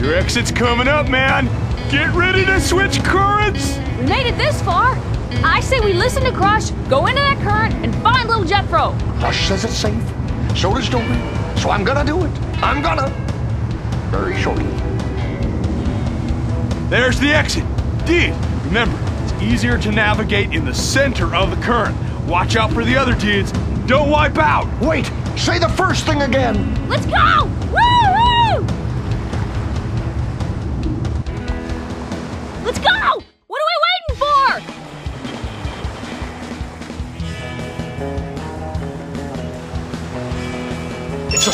Your exit's coming up, man. Get ready to switch currents. We made it this far. I say we listen to Crush, go into that current, and find little Jethro. Crush says it's safe. So does Dory. So I'm gonna do it. I'm gonna. Very shortly. There's the exit. D. remember, it's easier to navigate in the center of the current. Watch out for the other dudes. Don't wipe out. Wait, say the first thing again. Let's go! Woo-hoo!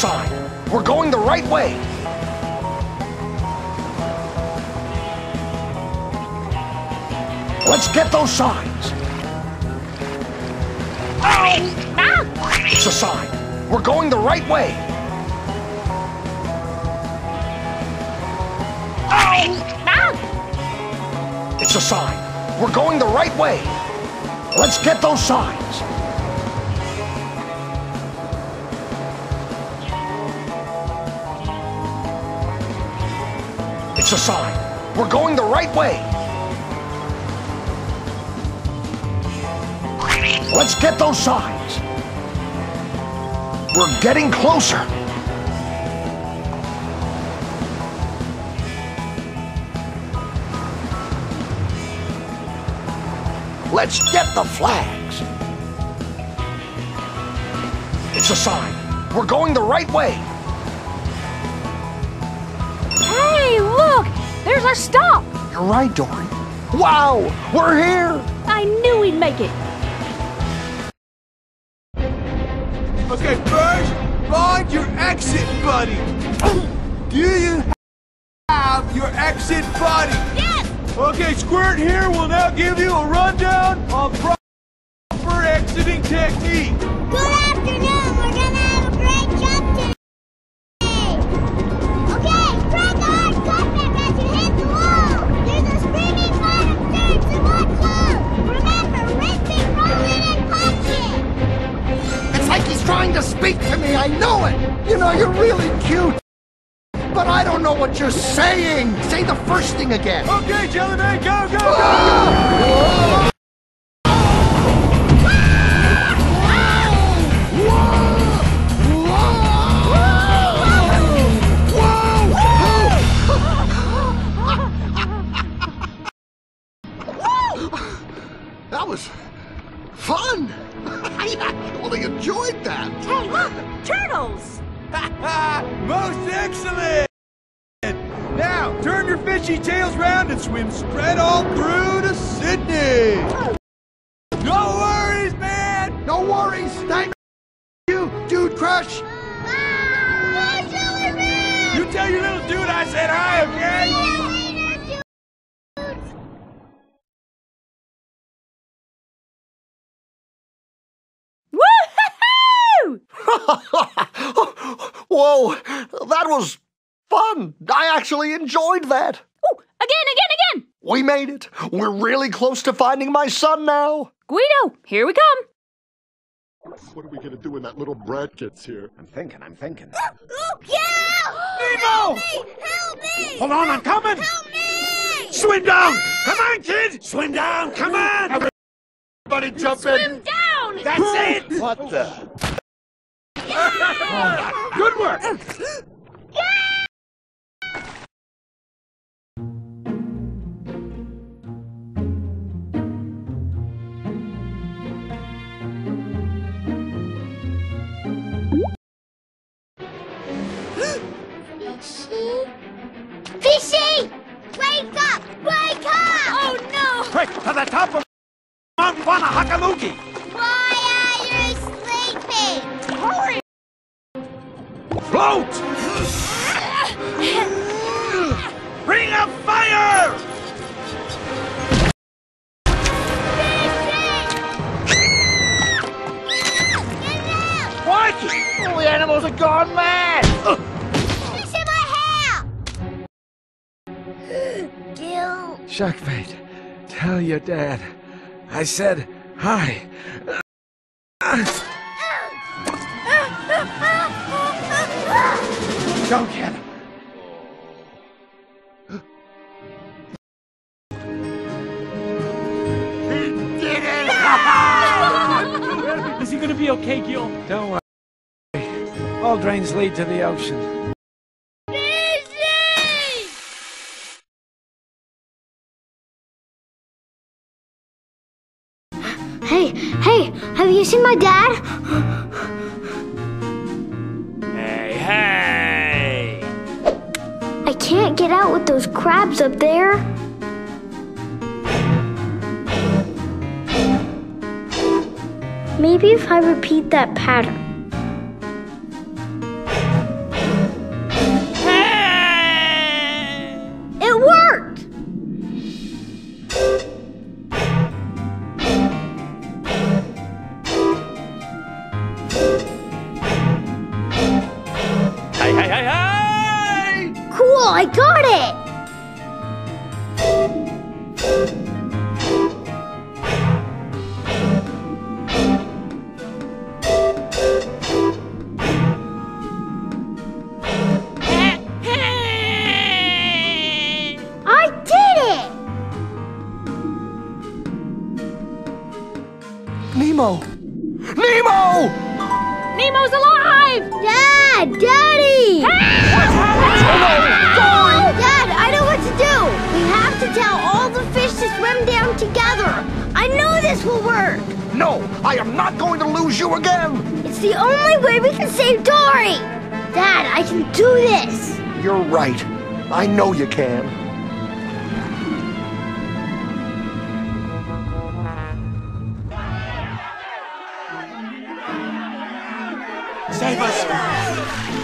Sign. We're going the right way. Let's get those signs. It's a sign. We're going the right way. It's a sign. We're going the right way. Let's get those signs. It's a sign. We're going the right way. Let's get those signs. We're getting closer. Let's get the flags. It's a sign. We're going the right way. There's our stop! You're right, Dory. Wow, we're here. I knew we'd make it. Okay, first, find your exit buddy. Do you have your exit buddy? Yes! Okay, Squirt here will now give you a rundown on proper exiting technique. Good afternoon. Trying to speak to me. I know it. You know, you're really cute. But I don't know what you're saying. Say the first thing again. Okay, Jelly Man, go, go, go! I actually enjoyed that. Hey, look! Turtles! Ha! Most excellent! Now, turn your fishy tails round and swim straight on through to Sydney! No worries, man! No worries. Thank you, Dude Crush. Bye, Jelly Man. You tell your little dude I said hi, okay? Whoa, that was fun. I actually enjoyed that. Oh, again, again, again! We made it. We're really close to finding my son now. Guido, here we come. What are we gonna do when that little brat gets here? I'm thinking, I'm thinking. yeah! Help! Nemo! Help me! Hold on, I'm coming! Help me! Swim down! Ah! Come on, kid! Swim down! Come on! Everybody jump in! Swim down! That's it! What the? Good work! Fishy? Fishy! Wake up! Wake up! Oh no! Quick, to the top of Mount Wannahockaloogie! Why are you sleeping? Hurry! Float! Ring of fire! Crikey! All the animals are gone mad! Fish in my hair! Gill. Sharkbait, tell your dad. I said hi. All drains lead to the ocean. Hey, hey, have you seen my dad? Hey, hey! I can't get out with those crabs up there. Maybe if I repeat that pattern. The only way we can save Dory! Dad, I can do this! You're right. I know you can. Save us!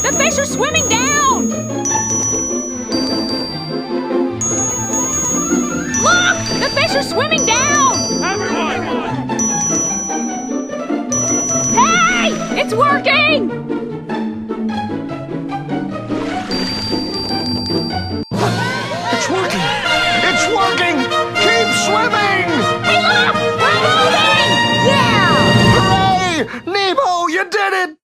The fish are swimming down! Look! The fish are swimming down! Everyone! Hey! It's working! It's working! It's working! Keep swimming! Hey, look! We're moving! Yeah! Hooray! Nemo, you did it!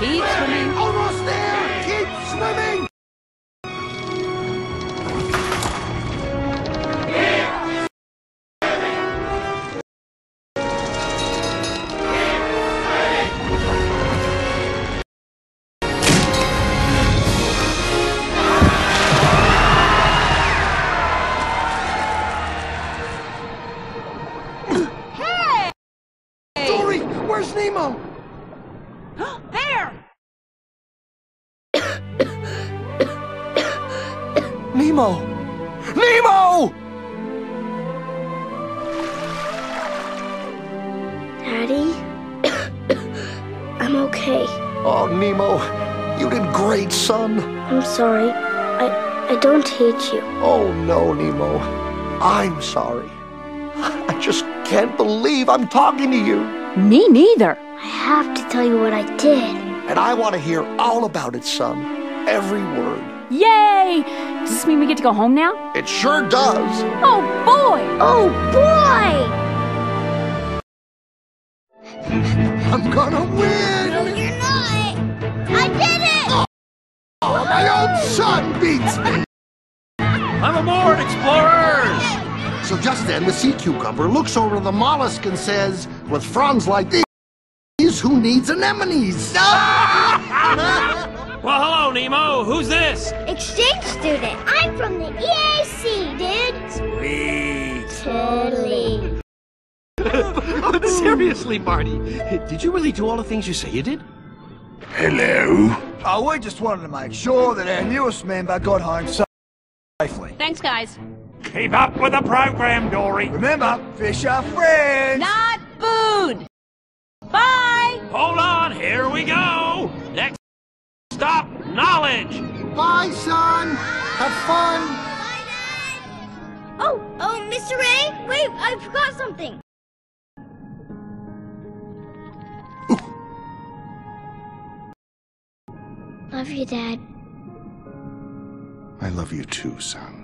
Keep swimming. Nemo! Nemo! Daddy? I'm okay. Oh, Nemo, you did great, son. I'm sorry. I I don't hate you. Oh, no, Nemo. I'm sorry. I just can't believe I'm talking to you. Me neither. I have to tell you what I did. And I want to hear all about it, son. Every word. Yay! Does this mean we get to go home now? It sure does. Oh boy! Oh boy! I'm gonna win! No, you're not! I did it! Oh, my own son beats me! I'm aboard, explorers! So just then, the sea cucumber looks over to the mollusk and says, with fronds like these, who needs anemones? Well, hello, Nemo. Who's this? Exchange student. I'm from the EAC, dude. Sweet. Totally. But oh, seriously, Marty, did you really do all the things you say you did? Hello? Oh, we just wanted to make sure that our newest member got home safely. Thanks, guys. Keep up with the program, Dory. Remember, fish are friends! Not food! Bye! Hold on, knowledge. Bye, son! Have fun! Bye, Dad. Oh, oh, Mr. Ray? Wait, I forgot something. Love you, Dad. I love you too, son.